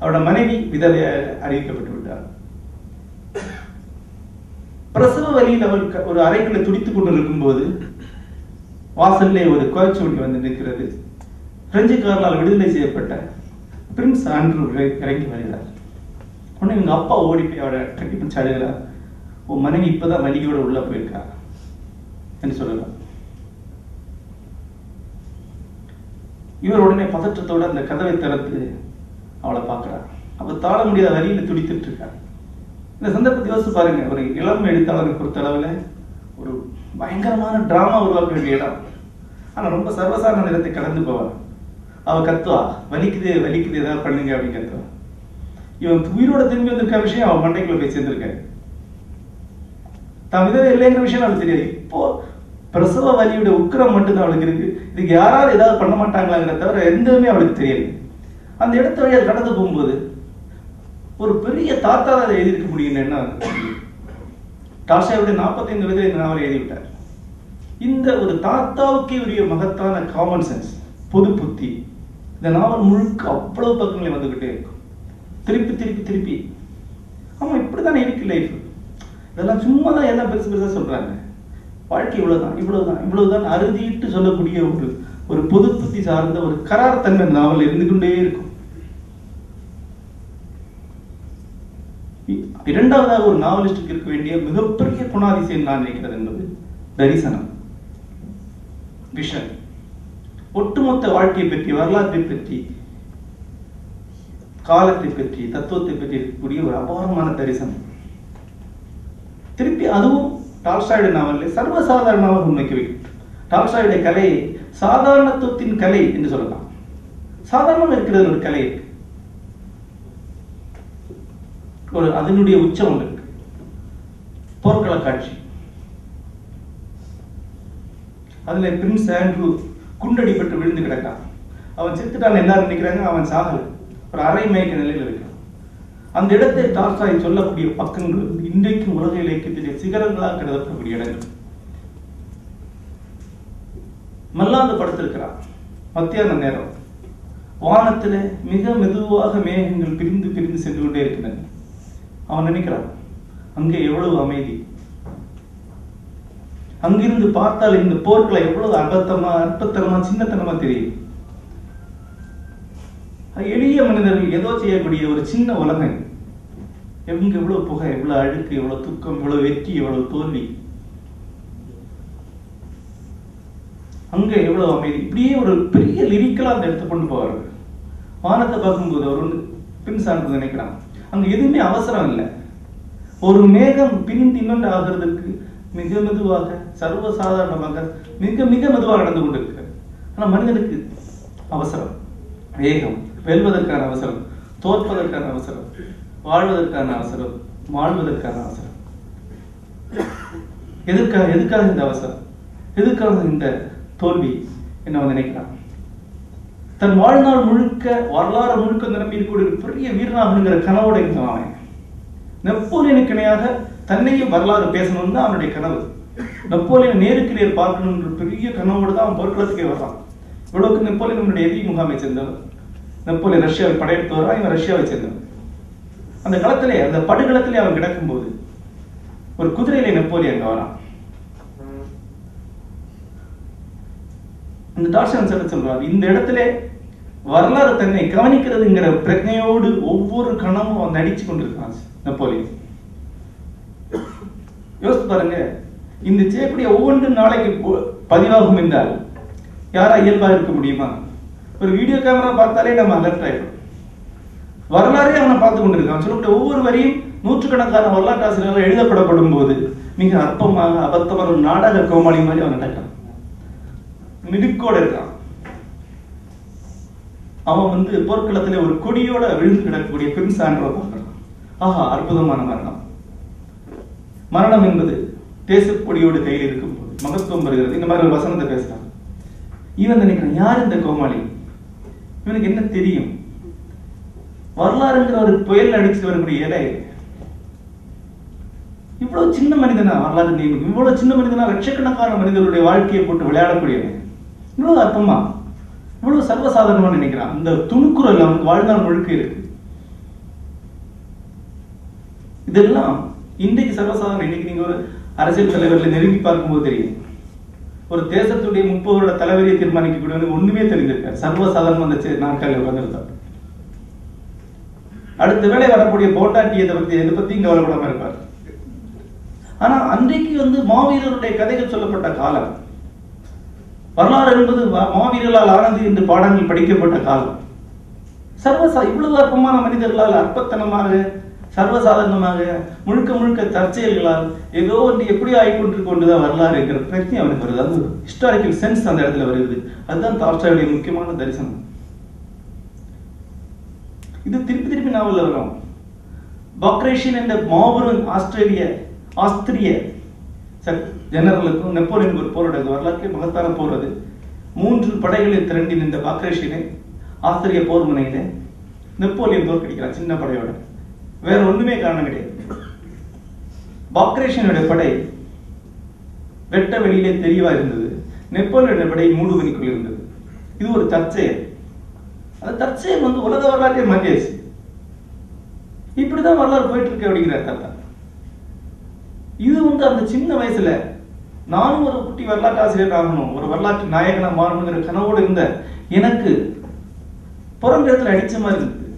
அவரோட மனைவி விதவை அறிவிக்கப்பட்டு விட்டார். பிரசவ வழியில் அவள் ஒரு அறைக்குள்ள துடித்துக் கொண்டிருக்கும் போது வாசல்லே ஒரு கோச்சு வந்து நிற்கிறது. பிரெஞ்சுக்காரனால் விடுதலை செய்யப்பட்ட பிரின்ஸ் ஆண்ட்ரூ இறங்கி வருகிறார். உடனே இவங்க அப்பா ஓடி போய் அவரை கட்டி பிடிச்சு அழுகிறார். உன் மனைவி இப்பதான் வலியோட உள்ள போயிருக்கா? என்று சொல்லலாம் இவர் உடனே பதற்றத்தோட அந்த கதவை திறந்து அவளை பார்க்கிறார். அப்போ தாழ முடியாத வரியில் துடித்துட்டு இருக்கார். இந்த சந்தர்ப்பத்தை யோசிச்சு பாருங்க. ஒரு இளம் எழுத்தாளரை பொறுத்தளவுல ஒரு பயங்கரமான டிராமா உருவாக்க வேண்டிய இடம். ஆனா ரொம்ப சர்வசாரண நிறத்தை கடந்து போவார். அவள் கத்துவா வலிக்குது வலிக்குது ஏதாவது பண்ணுங்க அப்படின்னு கத்துவா. இவன் உயிரோட திரும்பி வந்திருக்க விஷயம் அவன் மண்டைக்குள்ள போய் சேர்ந்திருக்காரு. தான் விதவை இல்லைங்கிற விஷயம் அவளுக்கு தெரியாது. இப்போ பிரசவ வலியோட உக்கிரம் மட்டும்தான் அவளுக்கு இருக்கு. இதுக்கு யாராவது ஏதாவது பண்ண மாட்டாங்களாங்கிற தவிர எந்தவுமே அவளுக்கு தெரியாது. அந்த இடத்த வழியாக கடந்து போகும்போது ஒரு பெரிய தாத்தா அதை எழுதியிருக்க முடியும். என்ன டாஷாவுடைய நாற்பத்தைந்து வயதில் இந்த நாவலை எழுதிவிட்டார். இந்த ஒரு தாத்தாவுக்கே உரிய மகத்தான காமன் சென்ஸ் பொது புத்தி இந்த நாவல் முழுக்க அவ்வளவு பக்கங்களே வந்துகிட்டே இருக்கும். திருப்பி திருப்பி திருப்பி. ஆமாம் இப்படி தானே இருக்கு லைஃப் இதெல்லாம் சும்மா தான் எல்லாம் பெருசு பெருசாக சொல்றாங்க. வாழ்க்கை இவ்வளவுதான் இவ்வளோதான் இவ்வளவுதான் அறுதிட்டு சொல்லக்கூடிய ஒரு ஒரு பொது புத்தி சார்ந்த ஒரு கரார் தன்மை நாவல் இருந்து கொண்டே இருக்கும். இரண்டாவதாக ஒரு நாவலிஸ்டுக்கு இருக்க வேண்டிய மிகப்பெரிய குணாதிசயம் நான் நினைக்கிறது என்பது தரிசனம். விஷன். ஒட்டுமொத்த வாழ்க்கையை பற்றி வரலாற்றை பற்றி காலத்தை பற்றி தத்துவத்தை பற்றி இருக்கக்கூடிய ஒரு அபாரமான தரிசனம். திருப்பி அதுவும் டால்ஸ்டாயுடைய நாவலில் சர்வசாதாரணமாக உண்மைக்கு வைக்கும் டால்ஸ்டாயுடைய கலையை சாதாரணத்துவத்தின் கலை என்று சொல்லலாம். சாதாரணமாக இருக்கிறது ஒரு கலை இருக்கு. ஒரு அதனுடைய உச்சம் ஒன்று இருக்கு. போர்க்கள காட்சி. அதுல பிரின்ஸ் ஆண்ட்ரூ குண்டடிப்பட்டு விழுந்து கிடக்கான். அவன் செத்துட்டான் எல்லாரும் நினைக்கிறாங்க அவன் சாகல. ஒரு அரை மயக்க நிலையில் இருக்கான். அந்த இடத்தை டார்சாய் சொல்லக்கூடிய பக்கங்கள் இன்றைக்கும் உலக இலக்கியத்திலே சிகரங்களாக கருதப்படக்கூடிய இடங்கள். மல்லாந்து படுத்திருக்கிறான். மத்தியான நேரம். வானத்துல மிக மெதுவாக மேகங்கள் பிரிந்து பிரிந்து சென்று கொண்டே இருக்கின்றன. அவன் நினைக்கிறான் அங்கே எவ்வளவு அமைதி? அங்கிருந்து பார்த்தால் இந்த போர்க்களை எவ்வளவு அபத்தமா அற்பத்தனமா சின்னத்தனமா தெரியும்? எளிய மனிதர்கள் ஏதோ செய்யக்கூடிய ஒரு சின்ன உலகம் எங்க எவ்வளவு புகை எவ்வளவு அழுக்கு எவ்வளவு துக்கம் எவ்வளவு வெற்றி எவ்வளவு தோல்வி? அங்க எவ்வளவு அமைதி? இப்படியே ஒரு பெரிய லிரிக்கலா அந்த இடத்த கொண்டு போவார்கள். வானத்தை பார்க்கும்போது அவர் வந்து பின் நினைக்கிறான். அங்க எதுவுமே அவசரம் இல்லை. ஒரு மேகம் பிரிந்து இன்னொன்று ஆகிறதுக்கு மிக மெதுவாக சர்வசாதாரணமாக மிக மிக மெதுவாக நடந்து கொண்டிருக்கு. ஆனா மனிதனுக்கு அவசரம். வேகம் வெல்வதற்கான அவசரம் தோற்பதற்கான அவசரம் வாழ்வதற்கான அவசரம் வாழ்வதற்கான அவசரம். எதுக்காக எதுக்காக இந்த அவசரம்? எதுக்காக இந்த தோல்வி? என்ன வந்து நினைக்கிறான் தன் வாழ்நாள் முழுக்க வரலாறு முழுக்க நிரம்பி இருக்கக்கூடிய ஒரு பெரிய வீரனாகணுங்கிற கனவோட இருந்தான் அவன் நெப்போலியனுக்கு இணையாக தன்னையும் வரலாறு பேசணும்னு தான் அவனுடைய கனவு. நெப்போலியன் நேருக்கு நேர் பார்க்கணுன்ற பெரிய கனவோடு தான் அவன் போர்க்களத்துக்கே வர்றான். இவ்வளவுக்கு நெப்போலியன் நம்முடைய எதிரி முகாமை சேர்ந்தவன் நெப்போலியன் ரஷ்யாவை படையெடுத்து வரான் இவன் ரஷ்யாவை சேர்ந்தவன். அந்த களத்திலே அந்த படுகளத்திலே அவன் கிடக்கும்போது ஒரு குதிரையிலே நெப்போலியன் வரான். இந்த டார்சன் சொல்றாரு. இந்த இடத்துல வரலாறு தன்னை கவனிக்கிறதுங்கிற பிரஜையோடு ஒவ்வொரு கணமும் அவன் நடிச்சு கொண்டிருக்கான் நெப்போலியன். யோசித்து பாருங்க இந்த செய்யக்கூடிய ஒவ்வொன்றும் நாளைக்கு பதிவாகும் என்றால் யாரா இயல்பா இருக்க முடியுமா? ஒரு வீடியோ கேமரா பார்த்தாலே நம்ம அலர்ட் ஆயிடும். வரலாறே அவனை பார்த்து கொண்டிருக்கான். அவன் சொல்லக்கூடிய ஒவ்வொரு வரியும் நூற்றுக்கணக்கான வரலாற்று ஆசிரியர்கள் எழுதப்படப்படும் போது மிக அற்பமாக அபத்தமான ஒரு நாடக கோமாளி மாதிரி அவன் நடக்கான் மிடுக்கோடு இருக்கான். அவன் வந்து போர்க்களத்துல ஒரு கொடியோட விழுந்து கிடக்கக்கூடிய பெண் சான்றவை பார்க்கறான் ஆஹா அற்புதமான மரணம். மரணம் என்பது தேசக்கொடியோட கையில் இருக்கும்போது மகத்துவம் வருகிறது இந்த மாதிரி ஒரு வசனத்தை பேசுறான். இவன் நினைக்கிறான் யார் இந்த கோமாளி? இவனுக்கு என்ன தெரியும்? வரலாறுங்கிற ஒரு புயல் அடிச்சு வரக்கூடிய இலை. இவ்வளவு சின்ன மனிதனா வரலாறு நியமனம் இவ்வளவு சின்ன மனிதனா லட்சக்கணக்கான மனிதர்களுடைய வாழ்க்கையை போட்டு விளையாடக்கூடியவன். இவ்வளவு அர்த்தமா இவ்வளவு சர்வசாதாரணமா நினைக்கிறான். அந்த துணுக்குறல் அவனுக்கு வாழ்நாள் முழுக்க இருக்கு. இதெல்லாம் இன்றைக்கு சர்வசாதாரணம். இன்னைக்கு நீங்க ஒரு அரசியல் தலைவர்களை நெருங்கி பார்க்கும்போது தெரியும். ஒரு தேசத்துடைய முப்பது வருட தலைவரியை தீர்மானிக்கக்கூடிய ஒண்ணுமே தெரிஞ்சிருக்காரு சர்வசாதாரணம் அந்த சே- நாற்காலியில் அடுத்த வேலை வரக்கூடிய இதை பத்தி எதை பத்தியும் கவலைப்படாம இருப்பார். ஆனா அன்றைக்கு வந்து மாவீரருடைய கதைகள் சொல்லப்பட்ட காலம். வரலாறு என்பது வா- மாவீரர்களால் ஆனது என்று பாடங்கள் படிக்கப்பட்ட காலம். சர்வசா இவ்வளவு அற்பமான மனிதர்களால் அற்பத்தனமாக சர்வசாதாரணமாக முழுக்க முழுக்க தற்செயல்களால் ஏதோ ஒன்று எப்படி ஆகிக்கொண்டு கொண்டுதான் வரலாறு என்கிற பிரச்சனை அவனுக்கு வருது. அது ஹிஸ்டாரிக்கல் சென்ஸ் அந்த இடத்துல வருது அதுதான் டால்ஸ்டாயுடைய முக்கியமான தரிசனம். இது திருப்பி திருப்பி நாவல்ல வரும். பாக்ரேஷியன் என்ற மாபெரும் ஆஸ்திரேலிய ஆஸ்திரிய ஜெனரலுக்கும் நெப்போலியன் ஒரு போர் நடக்குது வரலாற்று மகத்தான போர் அது. மூன்று படைகளை திரண்டி நின்ற பாக்ரேஷியனை ஆஸ்திரிய போர் முனையில நெப்போலியன் தோற்கடிக்கிறான் சின்ன படையோட. வேற ஒண்ணுமே காரணம் கிடையாது. பாக்ரேஷனுடைய படை வெட்ட வெளியிலே தெளிவா இருந்தது. நெப்போலியனுடைய படை மூடுவனிக்குள் இருந்தது. இது ஒரு தற்செயல். அந்த தற்செயல் வந்து உலக வரலாற்றை மாற்றியாச்சு. இப்படிதான் வரலாறு போயிட்டு இருக்க அப்படிங்கிறார் தாத்தா. இது வந்து அந்த சின்ன வயசுல நானும் ஒரு குட்டி வரலாற்று ஆசிரியர் ஆகணும். ஒரு வரலாற்று நாயகனா மாறணுங்கிற கனவோடு இருந்த எனக்கு பிறந்த இடத்துல அடிச்ச மாதிரி இருந்தது.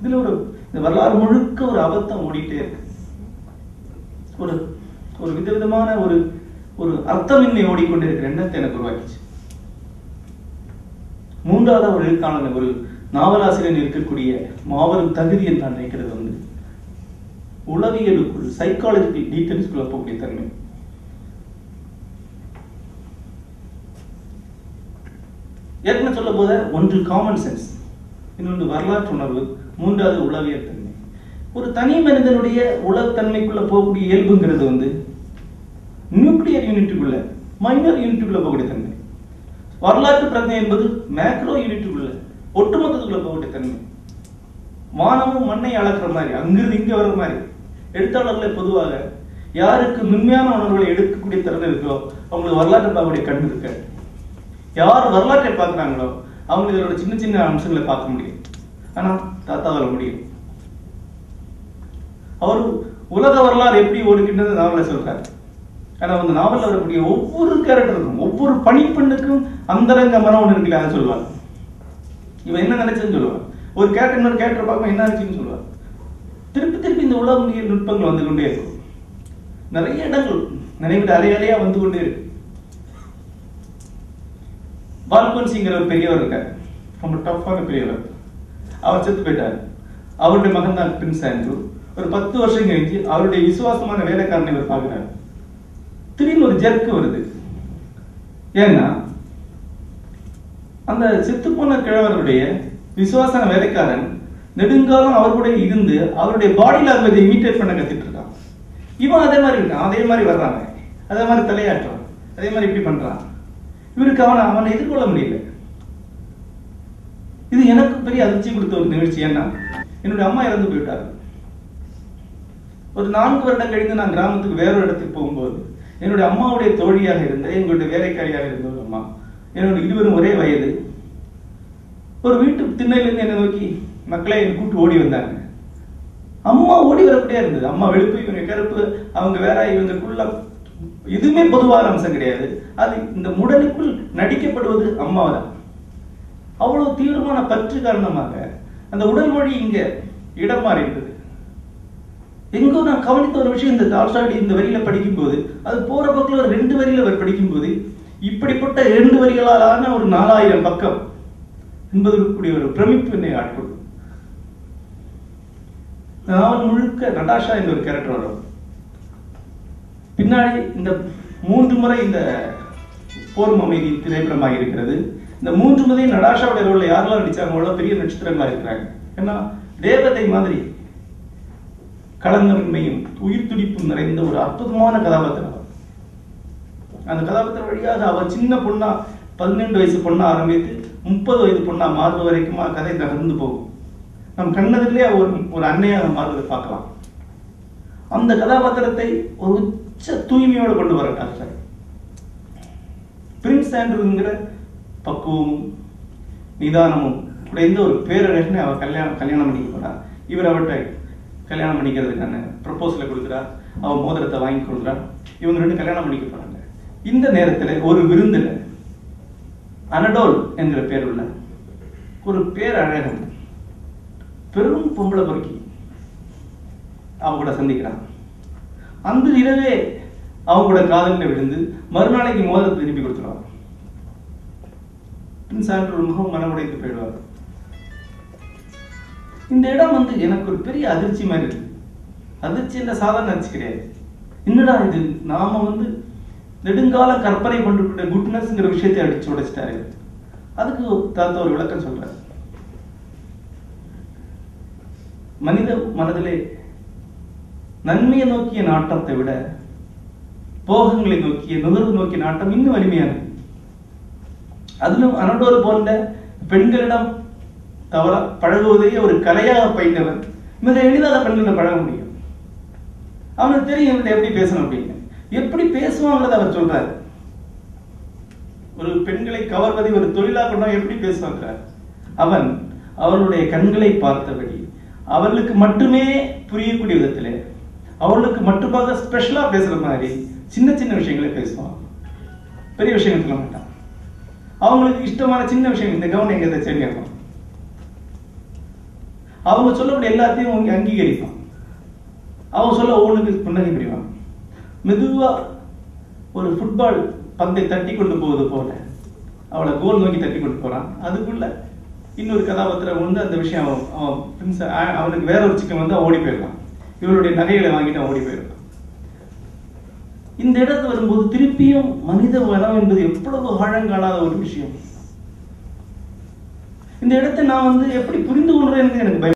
இதுல ஒரு இந்த வரலாறு முழுக்க ஒரு அபத்தம் ஓடிட்டே இருக்கு. ஒரு ஒரு விதவிதமான ஒரு ஒரு அர்த்தமின்மை ஓடிக்கொண்டிருக்கிற எண்ணத்தை எனக்கு உருவாக்கிச்சு. மூன்றாவது ஒரு எழுத்தாளன் ஒரு நாவலாசிரியர் இருக்கக்கூடிய மாபெரும் தகுதி என்று நான் நினைக்கிறது வந்து உளவியலுக்குள் சைக்காலஜிக்கல் டீட்டெயில்ஸ்குள்ள போகக்கூடிய தன்மை. ஏற்கனவே சொல்ல போத ஒன்று காமன் சென்ஸ் இன்னொன்று வரலாற்று உணர்வு மூன்றாவது உளவியல் தன்மை. ஒரு தனி மனிதனுடைய உளத்தன்மைக்குள்ள போகக்கூடிய இயல்புங்கிறது வந்து நியூக்ளியர் யூனிட்டுக்குள்ள மைனர் யூனிட்டுக்குள்ள போகக்கூடிய தன்மை. வரலாற்று பிரச்சனை என்பது மேக்ரோ யூனிட்டுக்குள்ள ஒட்டுமொத்தத்துக்குள்ள போகக்கூடிய தன்மை. வானமும் மண்ணை அளக்குற மாதிரி அங்கிருந்து இங்க வர்ற மாதிரி. எழுத்தாளர்களை பொதுவாக யாருக்கு மென்மையான உணர்வுகளை எடுக்கக்கூடிய திறன் இருக்கோ அவங்களுக்கு வரலாற்றை பார்க்கக்கூடிய கண் இருக்கு. யார் வரலாற்றை பார்க்குறாங்களோ அவங்க இதோட சின்ன சின்ன அம்சங்களை பார்க்க முடியும். ஆனா தாத்தாவால முடியும். அவர் உலக வரலாறு எப்படி ஓடுகின்றது நாவல சொல்றாரு. ஆனா அந்த நாவலில் வரக்கூடிய ஒவ்வொரு கேரக்டருக்கும் ஒவ்வொரு பணிப்பெண்ணுக்கும் அந்தரங்க மனம் ஒன்று இருக்குல்ல அதை சொல்லுவார் இவன் என்ன நினைச்சதுன்னு சொல்லுவான். ஒரு கேரக்டர் இன்னொரு கேரக்டர் பார்க்கும் என்ன நினைச்சுன்னு சொல்லுவார் திருப்பி திருப்பி இந்த உலக நுட்பங்கள் வந்து கொண்டே இருக்கும். நிறைய இடங்கள் நினைவிட அலை அலையா வந்து கொண்டே இருக்கு. பால்கோன் சிங்கிற ஒரு பெரியவர் இருக்கார். ரொம்ப டஃப்பான பெரியவர். அவர் செத்து போயிட்டார். அவருடைய மகன் தான் பிரின்ஸ் ஆண்ட்ரூ. ஒரு பத்து வருஷம் கழிஞ்சு அவருடைய விசுவாசமான வேலைக்காரனை இவர் பார்க்கிறார். திடீர்னு ஒரு ஜெர்க்கு வருது. ஏன்னா அந்த செத்து போன கிழவருடைய விசுவாசன வேலைக்காரன் நெடுங்காலம் அவர் கூட இருந்து அவருடைய பாடி லாங்குவேஜை இமிட்டேட் பண்ண கத்துட்டு இருக்கான். இவன் அதே மாதிரி இருக்கான். அதே மாதிரி வர்றாங்க அதே மாதிரி தலையாட்டுறான். அதே மாதிரி இப்படி பண்றான். இவருக்கு அவனை அவனை எதிர்கொள்ள முடியல. இது எனக்கு பெரிய அதிர்ச்சி கொடுத்த ஒரு நிகழ்ச்சி. ஏன்னா என்னுடைய அம்மா இறந்து போயிட்டாரு. ஒரு நான்கு வருடம் கழிந்து நான் கிராமத்துக்கு வேறொரு இடத்துக்கு போகும்போது என்னுடைய அம்மாவுடைய தோழியாக இருந்த எங்களுடைய வேலைக்காரியாக இருந்த ஒரு அம்மா என்னோட இருவரும் ஒரே வயது. ஒரு வீட்டு திண்ணையிலிருந்து என்னை நோக்கி மக்களை கூப்பிட்டு ஓடி வந்தாங்க. அம்மா ஓடி வரப்படியா இருந்தது. அம்மா வெளுப்பு இவங்க கருப்பு அவங்க வேற இவங்களுக்குள்ள எதுவுமே பொதுவான அம்சம் கிடையாது. அது இந்த முடலுக்குள் நடிக்கப்படுவது அம்மாதான். அவ்வளவு தீவிரமான பற்று காரணமாக அந்த உடல் மொழி இங்க இடம் மாறி இருந்தது எங்கோ நான் கவனித்த ஒரு விஷயம் இந்த தால்சாடி இந்த வரியில படிக்கும்போது அது போற பக்கம் ஒரு ரெண்டு வரியில அவர் படிக்கும்போது இப்படிப்பட்ட இரண்டு வரிகளாலான ஒரு நாலாயிரம் பக்கம் என்பதற்குரிய ஒரு பிரமிப்பு என்னை ஆட்கொள்ளும். நாவல் முழுக்க நடாஷா என்ற ஒரு கேரக்டர் வரும். பின்னாடி இந்த மூன்று முறை இந்த போரும் அமைதி திரைப்படமாக இருக்கிறது. இந்த மூன்று முறை நடாஷாவுடைய ரோல்ல யாரெல்லாம் நடிச்சாங்களோ பெரிய நட்சத்திரங்களா இருக்கிறாங்க. ஏன்னா தேவதை மாதிரி களங்கமின்மையும் உயிர் துடிப்பும் நிறைந்த ஒரு அற்புதமான கதாபாத்திரம் அந்த கதாபாத்திரம் வழியாக அவர் சின்ன பொண்ணா பதினெண்டு வயசு பொண்ணா ஆரம்பித்து முப்பது வயது பொண்ணா மாறுற வரைக்குமா கதை நகர்ந்து போகும். நம் கண்ணதுலேயே ஒரு ஒரு அன்னையாக மாறுவதை பார்க்கலாம். அந்த கதாபாத்திரத்தை ஒரு உச்ச தூய்மையோடு கொண்டு வர சார். பிரின்ஸ் ஆண்ட்ரூங்கிற பக்குவமும் நிதானமும் குறைந்த ஒரு பேரழகனை அவர் கல்யாணம் கல்யாணம் பண்ணிக்க போறார். இவர் அவர்கிட்ட கல்யாணம் பண்ணிக்கிறதுக்கான ப்ரப்போசலை கொடுக்குறா அவன் மோதிரத்தை வாங்கி கொடுக்குறார் இவங்க ரெண்டு கல்யாணம் பண்ணிக்க போறாங்க. இந்த நேரத்துல ஒரு விருந்தில் அனடோல் என்கிற பேர் உள்ள ஒரு பேரழகன் பெரும் பொம்பளை பொறுக்கி அவங்க கூட சந்திக்கிறான் அந்த இரவே அவங்க கூட காதலில் விழுந்து மறுநாளைக்கு மோதிரத்தை திருப்பி கொடுத்துருவாங்க. பிரின்ஸ் ஆண்ட்ரூ முகம் மனமுடைத்து போயிடுவார் இந்த இடம் வந்து எனக்கு ஒரு பெரிய அதிர்ச்சி மாதிரி இருக்கு. அதிர்ச்சி இந்த சாதாரண அதிர்ச்சி கிடையாது. என்னடா இது? நாம வந்து நெடுங்கால கற்பனை கொண்டு குட்னஸ்ங்கிற விஷயத்தை அடிச்சு உடைச்சிட்டாரு. அதுக்கு தாத்தா ஒரு விளக்கம் சொல்றாரு. மனித மனதிலே நன்மையை நோக்கிய நாட்டத்தை விட போகங்களை நோக்கிய நுகர்வு நோக்கிய நாட்டம் இன்னும் வலிமையானது அதிலும் அனடோர் போன்ற பெண்களிடம் தவற பழகுவதையே ஒரு கலையாக பயின்றவன் மிக எளிதாக பெண்களிடம் பழக முடியும். அவனுக்கு தெரியும் இவன்கிட்ட எப்படி பேசணும் அப்படின்னு. எப்படி பேசுவாங்கிறத அவர் சொல்றாரு. ஒரு பெண்களை கவர்வதை ஒரு தொழிலாக கொண்டா எப்படி பேசுவாங்கிறார் அவன் அவர்களுடைய கண்களை பார்த்தபடி அவர்களுக்கு மட்டுமே புரியக்கூடிய விதத்தில் அவர்களுக்கு மட்டுமாக ஸ்பெஷலாக பேசுற மாதிரி சின்ன சின்ன விஷயங்களை பேசுவான். பெரிய விஷயங்கள் சொல்ல மாட்டான். அவங்களுக்கு இஷ்டமான சின்ன விஷயங்கள் இந்த கவனம் எங்கே சரி கேட்பான். அவங்க சொல்லக்கூடிய எல்லாத்தையும் அவங்க அங்கீகரிப்பான். அவங்க சொல்ல ஒவ்வொன்றுக்கு புன்னகை புரிவான். மெதுவா ஒரு ஃபுட்பால் பந்தை தட்டி கொண்டு போவது போல அவளை கோல் நோக்கி தட்டி கொண்டு போறான். அதுக்குள்ள இன்னொரு கதாபாத்திரம் வந்து அந்த விஷயம் அவன் பிரின்ஸ் அவனுக்கு வேற ஒரு சிக்கன் வந்து ஓடி போயிடலாம் இவருடைய நகைகளை வாங்கிட்டு ஓடி போயிடலாம் இந்த இடத்து வரும்போது திருப்பியும் மனித வனம் என்பது எவ்வளவு ஆழங்காலாத ஒரு விஷயம். இந்த இடத்தை நான் வந்து எப்படி புரிந்து கொள்றேன்னு எனக்கு பயம்.